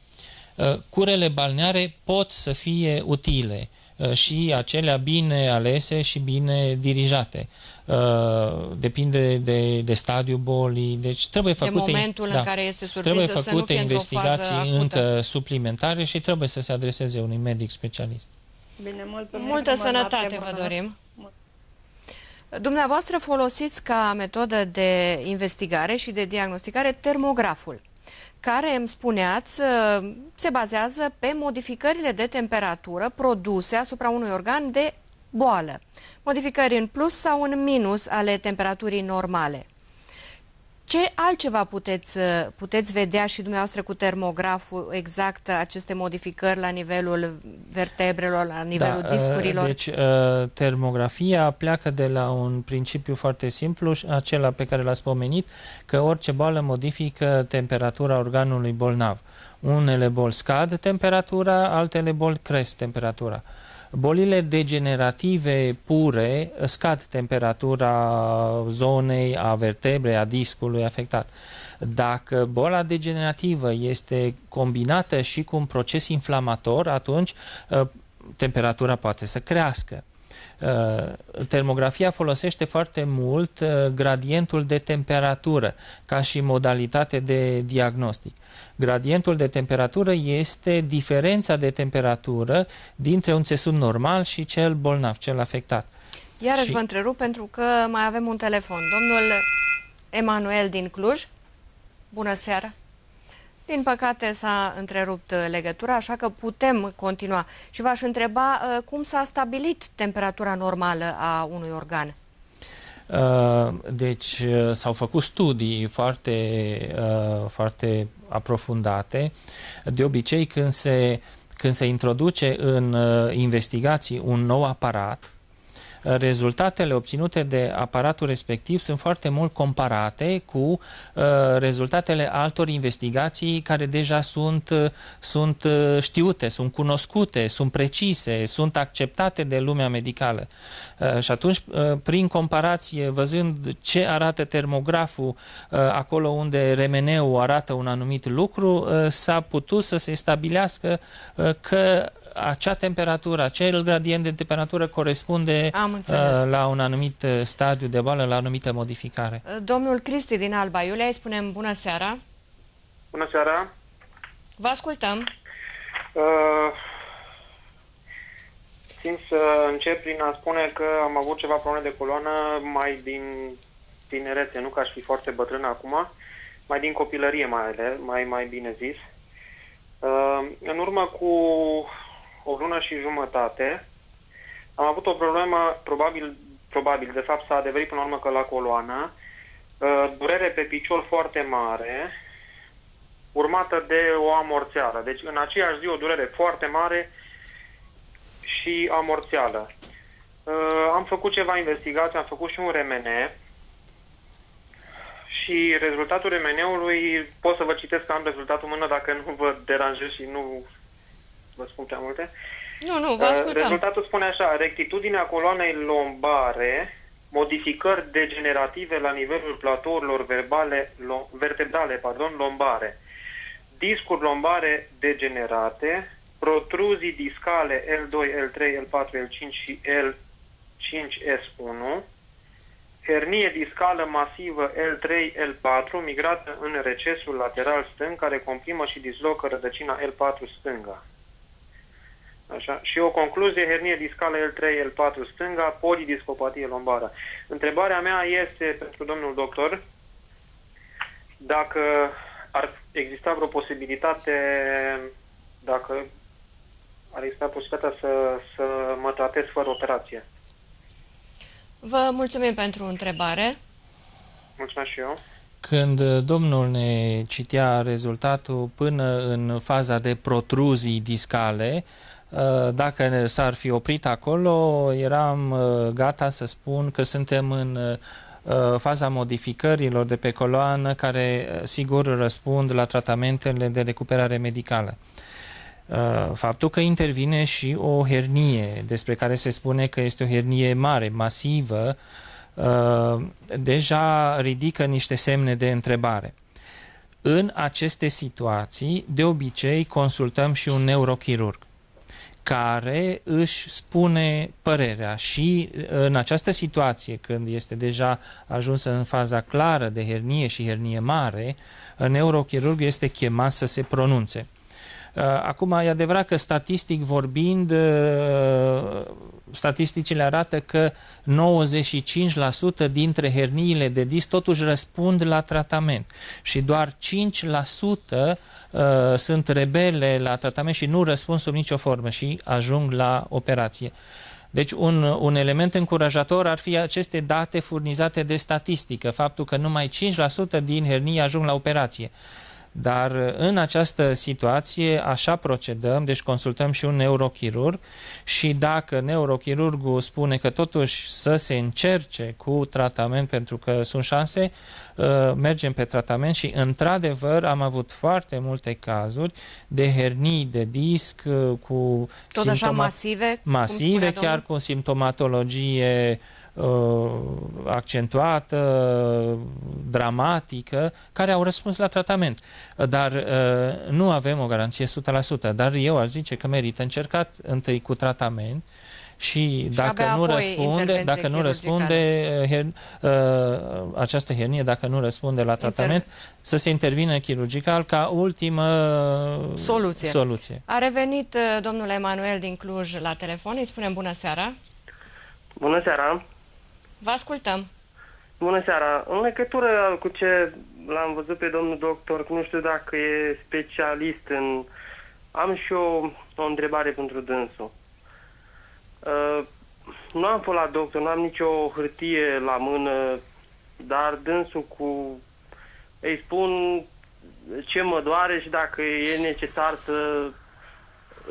Uh, curele balneare pot să fie utile uh, și acelea bine alese și bine dirijate. Uh, Depinde de, de stadiul bolii, deci trebuie
De
făcute,
momentul în care este surprinsă
trebuie
să nu
făcute
fie într-o fază
investigații
acută.
încă suplimentare și trebuie să se adreseze unui medic specialist.
Bine, mulțumim.
Multă
frumos,
sănătate
noapte
vă
bună.
dorim. Dumneavoastră folosiți ca metodă de investigare și de diagnosticare termograful, care îmi spuneați uh, se bazează pe modificările de temperatură produse asupra unui organ de boală. Modificări în plus sau în minus ale temperaturii normale. Ce altceva puteți, uh, puteți vedea și dumneavoastră cu termograful exact aceste modificări la nivelul vertebrelor, la nivelul
Da,
discurilor?
uh, Deci, uh, termografia pleacă de la un principiu foarte simplu, și acela pe care l-ați pomenit, că orice boală modifică temperatura organului bolnav. Unele boli scad temperatura, altele boli cresc temperatura. Bolile degenerative pure scad temperatura zonei, a vertebrei, a discului afectat. Dacă boala degenerativă este combinată și cu un proces inflamator, atunci uh, temperatura poate să crească. Uh, Termografia folosește foarte mult uh, gradientul de temperatură ca și modalitate de diagnostic. Gradientul de temperatură este diferența de temperatură dintre un țesut normal și cel bolnav, cel afectat.
Iarăși
Și-
vă întrerup pentru că mai avem un telefon. Domnul Emanuel din Cluj, bună seara! Din păcate s-a întrerupt uh, legătura, așa că putem continua. Și v-aș întreba uh, cum s-a stabilit temperatura normală a unui organ.
Uh, Deci uh, s-au făcut studii foarte, uh, foarte aprofundate. De obicei, când se, când se introduce în uh, investigații un nou aparat, uh, rezultatele obținute de aparatul respectiv sunt foarte mult comparate cu uh, rezultatele altor investigații care deja sunt, uh, sunt uh, știute, sunt cunoscute, sunt precise, sunt acceptate de lumea medicală. Uh, și atunci, uh, prin comparație, văzând ce arată termograful uh, acolo unde remeneul arată un anumit lucru, uh, s-a putut să se stabilească uh, că acea temperatură, acel gradient de temperatură corespunde
Am înțeles.
uh, la un anumit uh, stadiu de boală, la o anumită modificare.
Uh, Domnul Cristi din Alba Iulia, îi spunem bună seara.
Bună seara!
Vă ascultăm.
Uh, țin să încep prin a spune că am avut ceva probleme de coloană mai din tinerețe, nu că aș fi foarte bătrân acum, mai din copilărie mai, ale, mai, mai bine zis. Uh, în urmă cu o lună și jumătate am avut o problemă, probabil, probabil de fapt s-a adeverit până la urmă că la coloană, uh, durere pe picior foarte mare, urmată de o amorțeală. Deci în aceeași zi o durere foarte mare și amorțeală. Uh, am făcut ceva investigații, am făcut și un RMN și rezultatul RMN-ului, pot să vă citesc că am rezultatul în mână dacă nu vă deranjez și nu vă spun prea multe.
Nu, nu, vă
Uh,
ascultăm.
Rezultatul spune așa, rectitudinea coloanei lombare, modificări degenerative la nivelul platourilor verbale, lo, vertebrale pardon, lombare, discuri lombare degenerate, protruzii discale L2, L3, L4, L5 și L5S1, hernie discală masivă L3-L4 migrată în recesul lateral stâng care comprimă și dislocă rădăcina L4 stânga. Așa. Și o concluzie, hernie discală L3-L4 stânga, polidiscopatie lombară. Întrebarea mea este pentru domnul doctor dacă ar exista vreo posibilitate, dacă ar exista posibilitatea să, să mă tratez fără operație.
Vă mulțumim pentru întrebare.
Mulțumesc și eu.
Când domnul ne citea rezultatul până în faza de protruzii discale, uh, dacă s-ar fi oprit acolo, eram uh, gata să spun că suntem în uh, faza modificărilor de pe coloană care sigur răspund la tratamentele de recuperare medicală. Faptul că intervine și o hernie, despre care se spune că este o hernie mare, masivă, deja ridică niște semne de întrebare. În aceste situații, de obicei, consultăm și un neurochirurg care își spune părerea și în această situație, când este deja ajuns în faza clară de hernie și hernie mare, neurochirurgul este chemat să se pronunțe. Uh, acum, e adevărat că statistic vorbind, uh, statisticile arată că 95% dintre herniile de disc totuși răspund la tratament și doar 5% uh, sunt rebele la tratament și nu răspund sub nicio formă și ajung la operație. Deci un, un element încurajator ar fi aceste date furnizate de statistică, faptul că numai 5% din hernii ajung la operație. Dar în această situație așa procedăm, deci consultăm și un neurochirurg și dacă neurochirurgul spune că totuși să se încerce cu tratament pentru că sunt șanse, uh, mergem pe tratament și într-adevăr am avut foarte multe cazuri de hernii de disc uh, cu
Tot așa masive?
Masive, chiar domnul? cu simptomatologie uh, accentuată, dramatică, care au răspuns la tratament. Dar uh, nu avem o garanție 100%, dar eu aș zice că merită încercat întâi cu tratament și, și dacă nu răspunde, dacă nu răspunde her, uh, această hernie, dacă nu răspunde la tratament, Inter... să se intervină chirurgical ca ultimă soluție. soluție.
A revenit uh, domnul Emanuel din Cluj la telefon, îi spunem bună seara.
Bună seara.
Vă ascultăm.
Bună seara. În legătură cu ce l-am văzut pe domnul doctor, nu știu dacă e specialist în... Am și eu o întrebare pentru dânsul. Uh, nu am fost la doctor, nu am nicio hârtie la mână, dar dânsul cu... Îi spun ce mă doare și dacă e necesar să...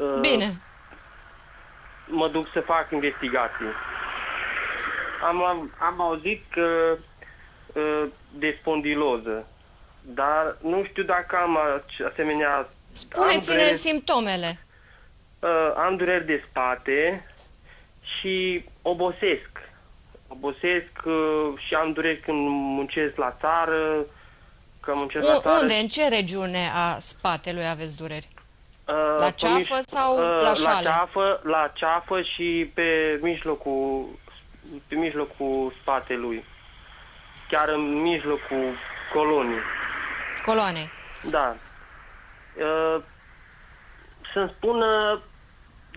Uh, Bine.
Mă duc să fac investigații am, am auzit că uh, de spondiloză, dar nu știu dacă am asemenea...
Spuneți-ne simptomele.
Uh, am dureri de spate și obosesc. Obosesc uh, și am dureri când muncesc la țară, că muncesc U- la țară.
Unde? În ce regiune a spatelui aveți dureri? Uh, la ceafă sau uh, la șale?
La ceafă, la ceafă și pe mijlocul pe mijlocul spatelui. Chiar în mijlocul colonii.
Coloane.
Da. Uh, să-mi spună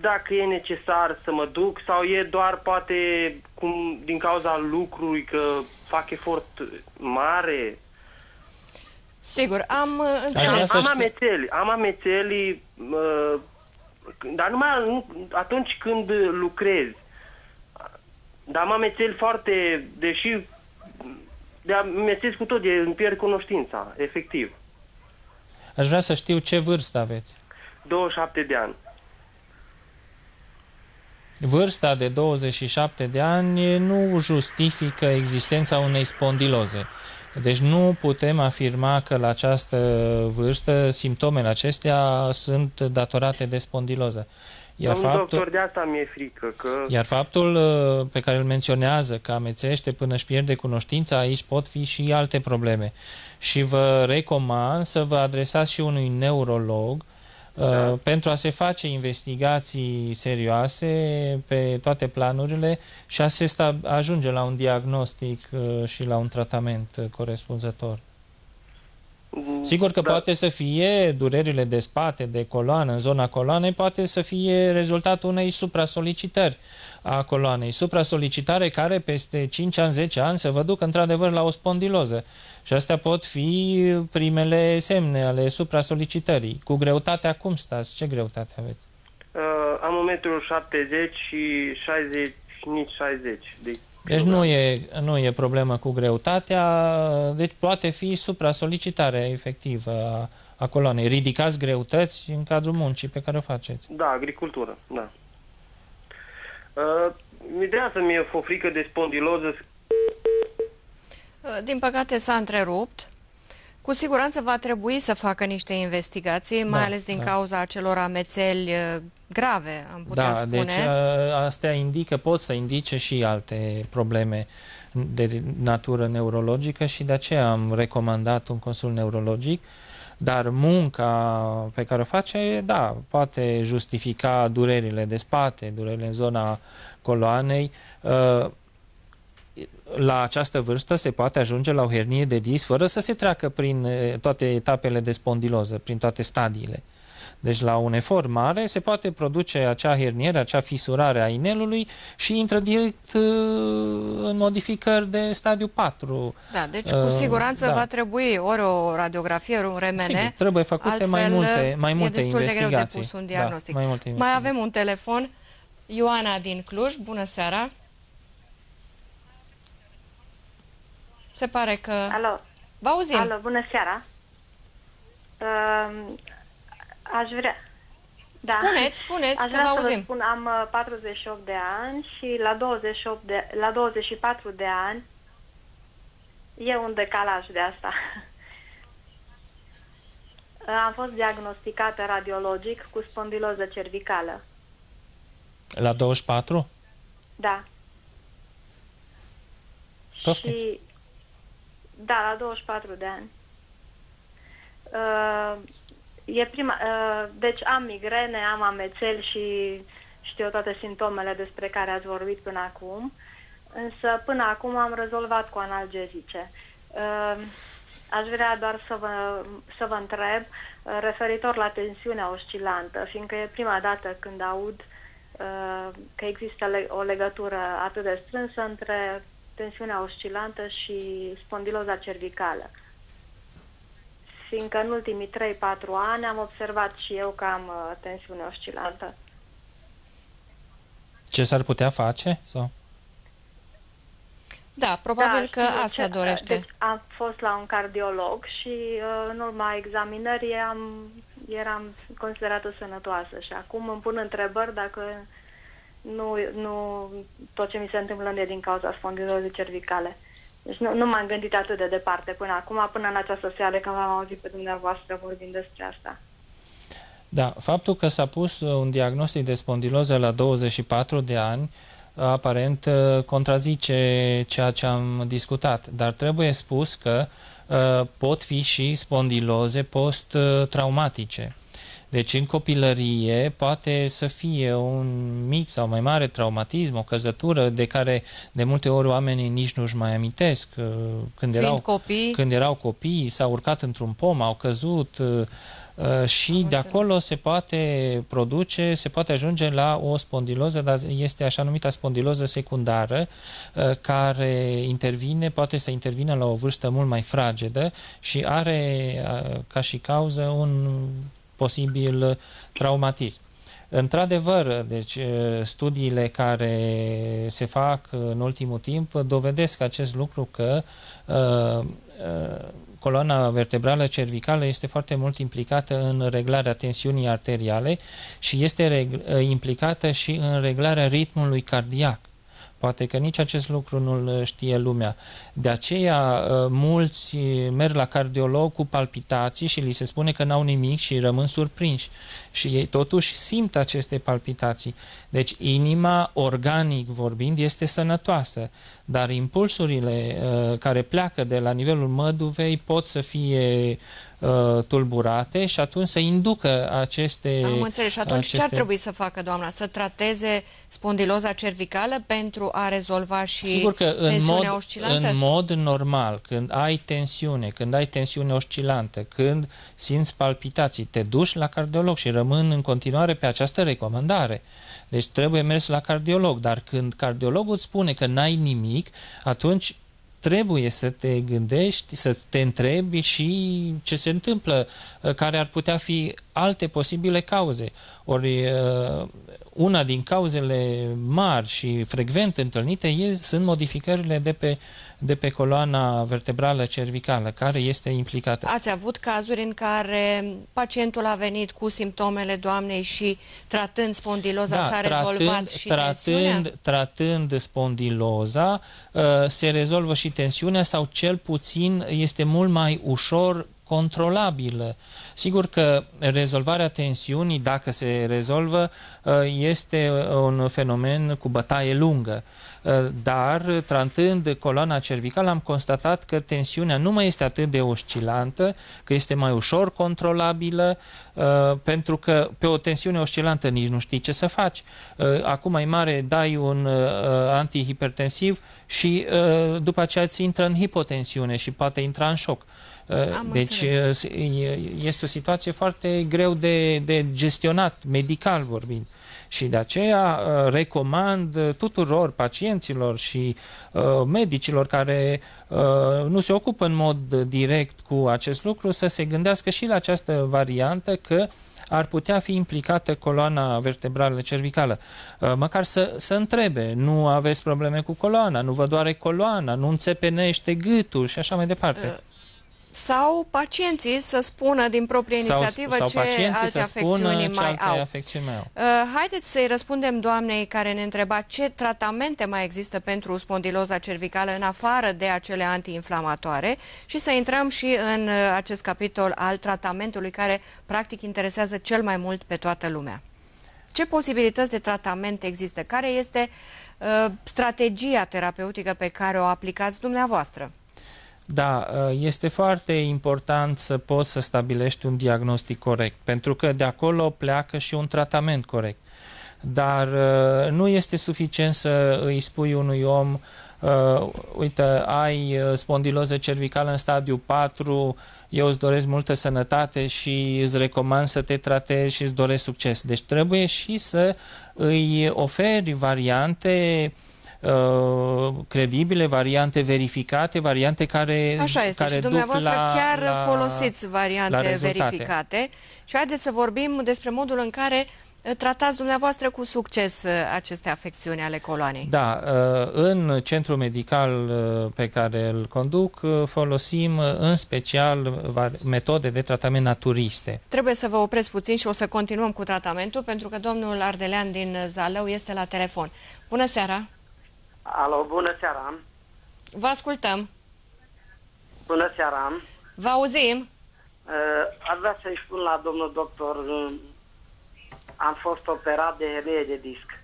dacă e necesar să mă duc sau e doar poate cum, din cauza lucrului că fac efort mare.
Sigur, am uh, înțeles.
Am, am amețeli, am amețeli, uh, dar numai nu, atunci când lucrezi. Dar am amețeli foarte, deși de amețesc cu tot, de, îmi pierd cunoștința, efectiv.
Aș vrea să știu ce vârstă aveți.
27 de ani.
Vârsta de 27 de ani nu justifică existența unei spondiloze. Deci nu putem afirma că la această vârstă simptomele acestea sunt datorate de spondiloză.
Iar Domnul faptul, doctor, de asta mi-e frică. Că...
Iar faptul uh, pe care îl menționează, că amețește până își pierde cunoștința, aici pot fi și alte probleme. Și vă recomand să vă adresați și unui neurolog uh, Da. Pentru a se face investigații serioase pe toate planurile și a se ajunge la un diagnostic și la un tratament corespunzător. Sigur că da. poate să fie durerile de spate, de coloană, în zona coloanei, poate să fie rezultatul unei supra-solicitări a coloanei. Supra-solicitare care peste 5 ani, 10 ani să vă duc într-adevăr la o spondiloză. Și astea pot fi primele semne ale supra-solicitării. Cu greutatea cum stați? Ce greutate aveți?
Uh, am 1,70 m și 60, nici 60. Deci
deci nu e, nu e problemă cu greutatea, deci poate fi supra-solicitarea efectivă a, a coloanei. Ridicați greutăți în cadrul muncii pe care o faceți.
Da, agricultură, da. Uh, ideea să mi-e o frică de spondiloză.
Uh, din păcate s-a întrerupt. Cu siguranță va trebui să facă niște investigații, mai da, ales din da. cauza acelor amețeli uh, grave, am putea da, spune.
deci uh, astea indică, pot să indice și alte probleme de natură neurologică și de aceea am recomandat un consult neurologic, dar munca pe care o face, da, poate justifica durerile de spate, durerile în zona coloanei, uh, la această vârstă se poate ajunge la o hernie de disc fără să se treacă prin toate etapele de spondiloză, prin toate stadiile. Deci la un efort mare se poate produce acea herniere, acea fisurare a inelului și intră direct uh, în modificări de stadiu 4.
Da, deci cu uh, siguranță uh, da. va trebui ori o radiografie, ori un remene. Sigur,
trebuie făcute altfel, mai multe, mai multe
e destul
investigații.
de greu de pus un diagnostic. Da, mai, multe mai avem un telefon. Ioana din Cluj, bună seara! Se pare că...
Alo.
Vă auzim.
Alo, bună seara. Uh, aș vrea...
Da. Spuneți, spuneți,
Aș
că vă auzim.
Vă spun, am 48 uh, de ani și la, 28 de, la 24 de ani e un decalaj de asta. [laughs] Am fost diagnosticată radiologic cu spondiloză cervicală.
La 24?
Da.
Poftiți.
Și da, la 24 de ani. Uh, e prima, uh, deci am migrene, am amețeli și știu toate simptomele despre care ați vorbit până acum, însă până acum am rezolvat cu analgezice. Uh, aș vrea doar să vă, să vă întreb uh, referitor la tensiunea oscilantă, fiindcă e prima dată când aud uh, că există le- o legătură atât de strânsă între tensiunea oscilantă și spondiloza cervicală. Fiindcă în ultimii 3-4 ani am observat și eu că am uh, tensiune oscilantă.
Ce s-ar putea face? Sau?
Da, probabil da, că asta ce, dorește.
Deci am fost la un cardiolog și uh, în urma examinării am, eram considerată sănătoasă și acum îmi pun întrebări dacă nu, nu tot ce mi se întâmplă nu e din cauza spondilozei cervicale. Deci nu, nu m-am gândit atât de departe până acum, până în această seară când am auzit pe dumneavoastră vorbind despre asta.
Da, faptul că s-a pus un diagnostic de spondiloză la 24 de ani, aparent uh, contrazice ceea ce am discutat, dar trebuie spus că uh, pot fi și spondiloze post-traumatice. Deci în copilărie poate să fie un mic sau mai mare traumatism, o căzătură de care de multe ori oamenii nici nu-și mai amintesc. Uh, când erau
copii,
când erau copii, s-au urcat într-un pom, au căzut uh, uh, și de acolo se poate produce, se poate ajunge la o spondiloză, dar este așa numită spondiloză secundară, care intervine, poate să intervină la o vârstă mult mai fragedă și are ca și cauză un posibil traumatism. Într-adevăr, deci studiile care se fac în ultimul timp dovedesc acest lucru că uh, uh, coloana vertebrală cervicală este foarte mult implicată în reglarea tensiunii arteriale și este implicată și în reglarea ritmului cardiac. Poate că nici acest lucru nu-l știe lumea. De aceea, uh, mulți merg la cardiolog cu palpitații și li se spune că n-au nimic și rămân surprinși. Și ei totuși simt aceste palpitații. Deci, inima, organic vorbind, este sănătoasă, dar impulsurile uh, care pleacă de la nivelul măduvei pot să fie uh, tulburate și atunci să inducă aceste...
Am înțeles. Și atunci
aceste...
ce ar trebui să facă, doamna? Să trateze spondiloza cervicală pentru a rezolva și
Sigur că în
tensiunea
mod,
oscilantă?
în mod normal, când ai tensiune, când ai tensiune oscilantă, când simți palpitații, te duci la cardiolog și rămân în continuare pe această recomandare. Deci trebuie mers la cardiolog, dar când cardiologul îți spune că n-ai nimic, atunci trebuie să te gândești, să te întrebi și ce se întâmplă, uh, care ar putea fi alte posibile cauze. Ori uh, una din cauzele mari și frecvent întâlnite e, sunt modificările de pe, de pe coloana vertebrală cervicală, care este implicată.
Ați avut cazuri în care pacientul a venit cu simptomele doamnei și tratând spondiloza
Da,
s-a rezolvat și tensiunea?
tratând, tratând spondiloza, uh, se rezolvă și tensiunea sau cel puțin este mult mai ușor controlabilă. Sigur că rezolvarea tensiunii, dacă se rezolvă, uh, este un fenomen cu bătaie lungă. Uh, Dar, tratând coloana cervicală, am constatat că tensiunea nu mai este atât de oscilantă, că este mai ușor controlabilă, uh, pentru că pe o tensiune oscilantă nici nu știi ce să faci. Acum mai mare dai un antihipertensiv și după aceea ți intră în hipotensiune și poate intra în șoc.
Am
Deci este o situație foarte greu de, de gestionat, medical vorbind. Și de aceea recomand tuturor pacienților și uh, medicilor care uh, nu se ocupă în mod direct cu acest lucru să se gândească și la această variantă că ar putea fi implicată coloana vertebrală cervicală. Uh, Măcar să, să întrebe, nu aveți probleme cu coloana, nu vă doare coloana, nu înțepenește gâtul și așa mai departe.
Sau pacienții să spună din proprie inițiativă
sau, sau
ce
pacienții
alte
să spună
afecțiuni
ce
mai
alte
au.
afecțiuni mai au.
Uh, haideți să-i răspundem doamnei care ne întreba ce tratamente mai există pentru spondiloza cervicală în afară de acele antiinflamatoare și să intrăm și în uh, acest capitol al tratamentului care practic interesează cel mai mult pe toată lumea. Ce posibilități de tratament există? Care este uh, strategia terapeutică pe care o aplicați dumneavoastră?
Da, este foarte important să poți să stabilești un diagnostic corect, pentru că de acolo pleacă și un tratament corect. Dar uh, nu este suficient să îi spui unui om uh, uite, ai uh, spondiloză cervicală în stadiu 4, eu îți doresc multă sănătate și îți recomand să te tratezi și îți doresc succes. Deci trebuie și să îi oferi variante uh, credibile, variante verificate, variante care,
Așa este
care
și
duc
dumneavoastră
la,
chiar
la,
folosiți
la
variante
rezultate.
verificate și haideți să vorbim despre modul în care uh, tratați dumneavoastră cu succes uh, aceste afecțiuni ale coloanei.
Da, uh, în centrul medical uh, pe care îl conduc uh, folosim uh, în special var- metode de tratament naturiste.
Trebuie să vă opresc puțin și o să continuăm cu tratamentul pentru că domnul Ardelean din Zalău este la telefon. Bună seara!
Alo, bună seara!
Vă ascultăm!
Bună seara!
Vă auzim!
Uh, Aș vrea să-i spun la domnul doctor, uh, am fost operat de hernie de disc.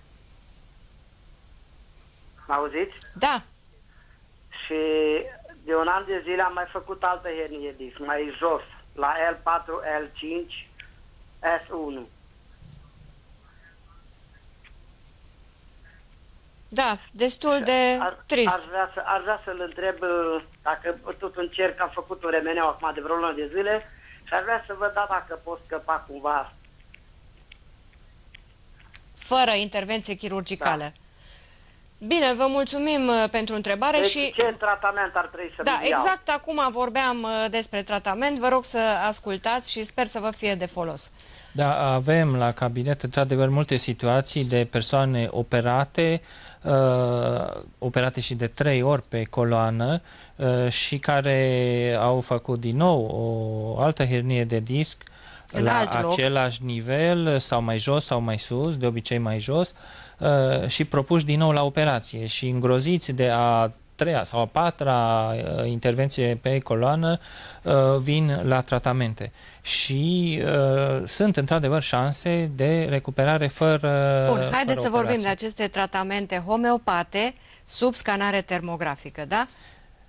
Mă auziți?
Da,
Și de un an de zile am mai făcut altă hernie de disc, mai jos, la L4, L5, S1.
Da, destul de
Ar,
trist.
Aș vrea, să, aș vrea să-l întreb uh, dacă tot încerc, am făcut un remeneu acum de vreo lună de zile și aș vrea să văd da, dacă pot scăpa cumva.
Fără intervenție chirurgicală. Bine, vă mulțumim uh, pentru întrebare
Deci
și...
ce tratament ar trebui să
Da,
mi iau?
exact acum vorbeam uh, despre tratament. Vă rog să ascultați și sper să vă fie de folos.
Da, avem la cabinet într-adevăr multe situații de persoane operate, uh, operate și de trei ori pe coloană uh, și care au făcut din nou o altă hernie de disc
În
la
alt loc.
același nivel sau mai jos sau mai sus, de obicei mai jos, uh, și propuși din nou la operație și îngroziți de a treia sau a patra uh, intervenție pe coloană uh, vin la tratamente și uh, sunt într-adevăr șanse de recuperare fără
Bun,
fără
haideți să vorbim de
operație.
aceste tratamente homeopate sub scanare termografică, da?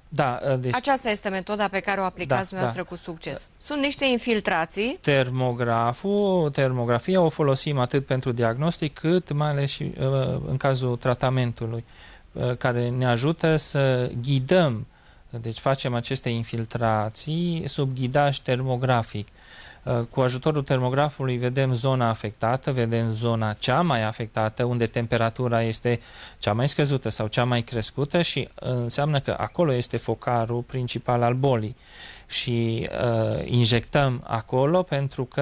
Da, uh, deci
Aceasta este metoda pe care o aplicați
Da,
dumneavoastră
da.
cu succes. Sunt niște infiltrații
termograful, termografia o folosim atât pentru diagnostic cât mai ales și uh, în cazul tratamentului, uh, care ne ajută să ghidăm, deci facem aceste infiltrații sub ghidaj termografic. Uh, Cu ajutorul termografului vedem zona afectată, vedem zona cea mai afectată, unde temperatura este cea mai scăzută sau cea mai crescută și uh, înseamnă că acolo este focarul principal al bolii și uh, injectăm acolo pentru că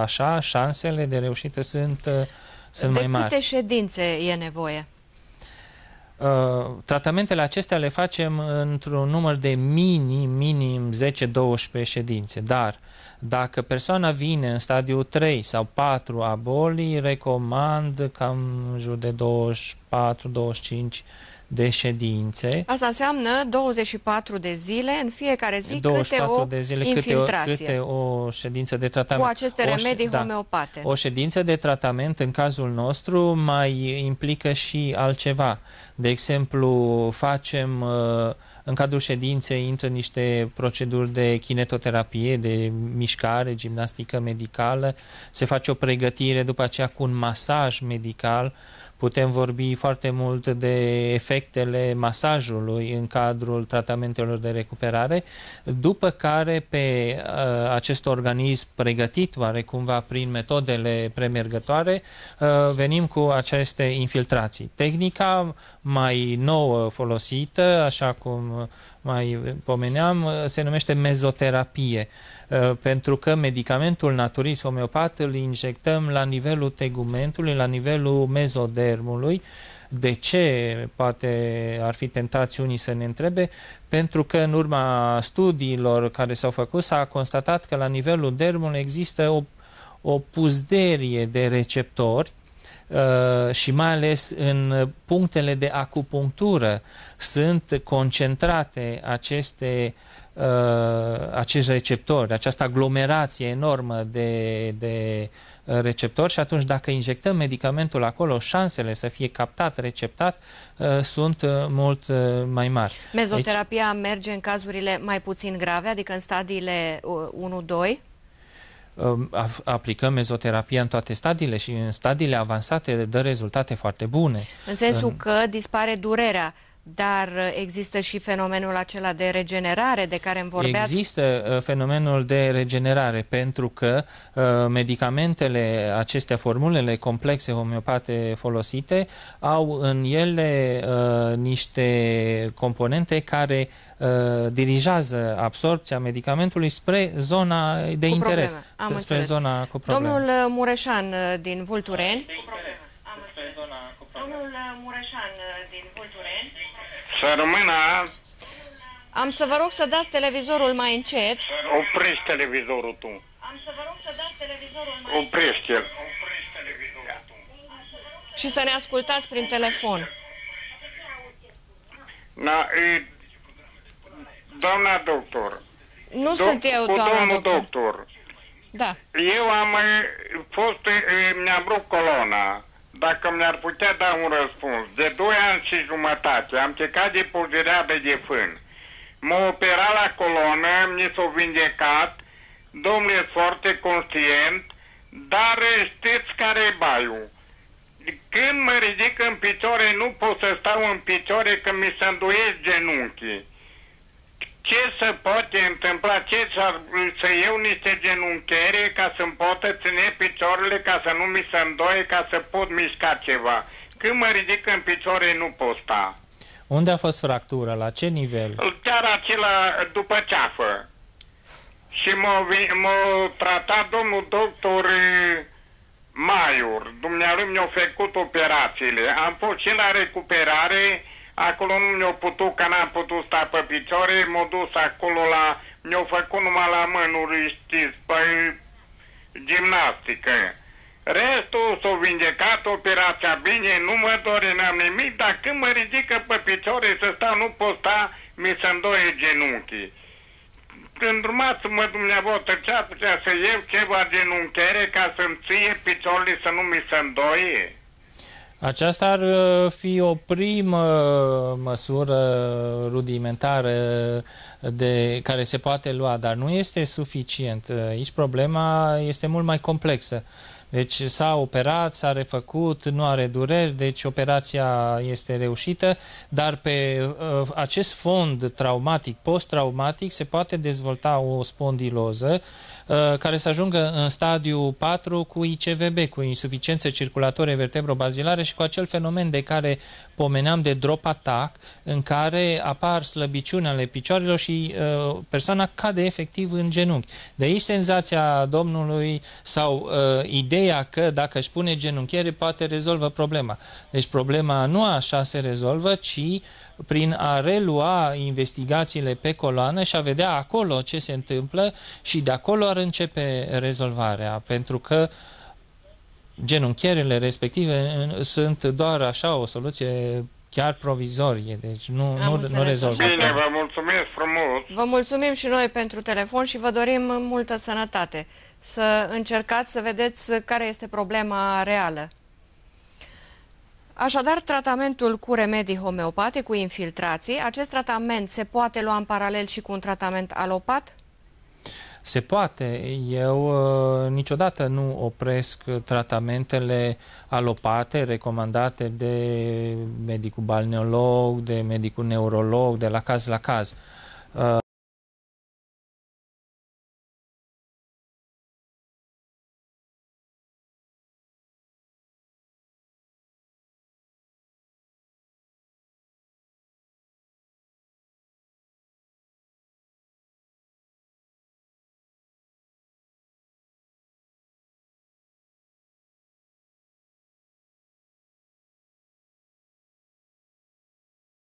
așa șansele de reușită sunt, uh, sunt
de
mai mari.
câte ședințe e nevoie?
Uh, tratamentele acestea le facem într-un număr de minim, minim 10-12 ședințe, dar dacă persoana vine în stadiul 3 sau 4 a bolii, recomand cam în jur de 24-25 de ședințe.
Asta înseamnă 24 de zile, în fiecare zi câte
24
o
de zile, câte o,
infiltrație
câte o ședință de tratament.
cu aceste
O ș-
remedii
da.
homeopate.
O ședință de tratament, în cazul nostru, mai implică și altceva. De exemplu, facem, uh, în cadrul ședinței, intră niște proceduri de kinetoterapie, de mișcare, gimnastică medicală, se face o pregătire după aceea cu un masaj medical, Putem vorbi foarte mult de efectele masajului în cadrul tratamentelor de recuperare, după care pe uh, acest organism pregătit oarecumva prin metodele premergătoare, uh, venim cu aceste infiltrații. Tehnica mai nouă folosită, așa cum mai pomeneam, uh, se numește mezoterapie, uh, pentru că medicamentul naturist homeopat îl injectăm la nivelul tegumentului, la nivelul mezodermului. De ce poate ar fi tentați unii să ne întrebe? Pentru că în urma studiilor care s-au făcut s-a constatat că la nivelul dermului există o, o puzderie de receptori uh, și mai ales în punctele de acupunctură sunt concentrate aceste uh, acești receptori, această aglomerație enormă de, de uh, receptori și atunci dacă injectăm medicamentul acolo, șansele să fie captat, receptat uh, sunt uh, mult uh, mai mari.
Mezoterapia merge în cazurile mai puțin grave, adică în stadiile uh, 1-2.
Um, af- aplicăm mezoterapia în toate stadiile și în stadiile avansate dă rezultate foarte bune.
În sensul
În-
că dispare durerea, dar uh, există și fenomenul acela de regenerare de care îmi vorbeați.
Există uh, fenomenul de regenerare pentru că uh, medicamentele acestea, formulele complexe homeopate folosite, au în ele uh, niște componente care uh, dirigează absorpția medicamentului spre zona de
Cu
interes,
probleme. Am
spre
înțeles.
zona cu probleme.
Domnul uh, Mureșan uh, din Vultureni.
Domnul
Mureșan din Vultureni.
Să rămână,
Am să vă rog să dați televizorul mai încet.
oprești televizorul tu.
Am să vă rog să dați televizorul
Oprește-l.
și să ne ascultați prin telefon.
Na, e, doamna doctor.
Nu sunt eu,
cu
doamna
domnul
doctor.
doctor.
Da.
Eu am e, fost, e, mi-am rupt coloana. Dacă mi-ar putea da un răspuns. De 2 ani și jumătate am plecat de pulgereabă de fân. M-a operat la colonă, mi s-a vindecat. Domnul e foarte conștient, dar știți care e baiul? Când mă ridic în picioare, nu pot să stau în picioare că mi se îndoiesc genunchii. Ce se poate întâmpla? Ce să, să iau niște genunchiere ca să-mi poată ține picioarele, ca să nu mi se îndoie, ca să pot mișca ceva. Când mă ridic în picioare, nu pot sta.
Unde a fost fractura? La ce nivel?
Chiar acela după ceafă. Și m-a, vi- m-a tratat domnul doctor eh, Maiur. Dumnealui mi-a făcut operațiile. Am fost și la recuperare. Acolo nu mi-a putut, că n-am putut sta pe picioare. M-a dus acolo la... Mi-a făcut numai la mânuri, știți, pe gimnastică. Restul s-a vindecat, operația bine, nu mă dore, n-am nimic, dar când mă ridică pe picioare să stau, nu pot sta, mi se îndoie genunchii. Îndrumați-mă dumneavoastră ce ar putea să iau ceva genunchiere ca să-mi ție picioarele să nu mi se îndoie.
Aceasta ar uh, fi o primă măsură rudimentară de care se poate lua, dar nu este suficient. Aici problema este mult mai complexă. Deci s-a operat, s-a refăcut, nu are dureri, deci operația este reușită, dar pe uh, acest fond traumatic, post-traumatic, se poate dezvolta o spondiloză uh, care să ajungă în stadiu 4 cu ICVB, cu insuficiență circulatorie vertebrobazilare și cu acel fenomen de care pomeneam de drop attack, în care apar slăbiciuni ale picioarelor și uh, persoana cade efectiv în genunchi. De aici senzația domnului sau uh, ideea că dacă își pune genunchiere poate rezolvă problema. Deci problema nu așa se rezolvă, ci prin a relua investigațiile pe coloană și a vedea acolo ce se întâmplă și de acolo ar începe rezolvarea, pentru că genunchierele respective sunt doar așa o soluție chiar provizorie, deci nu, nu, nu rezolvă.
Bine, vă mulțumesc frumos!
Vă mulțumim și noi pentru telefon și vă dorim multă sănătate. Să încercați să vedeți care este problema reală. Așadar, tratamentul cu remedii homeopate, cu infiltrații, acest tratament se poate lua în paralel și cu un tratament alopat?
Se poate. Eu uh, niciodată nu opresc tratamentele alopate recomandate de medicul balneolog, de medicul neurolog, de la caz la caz. Uh,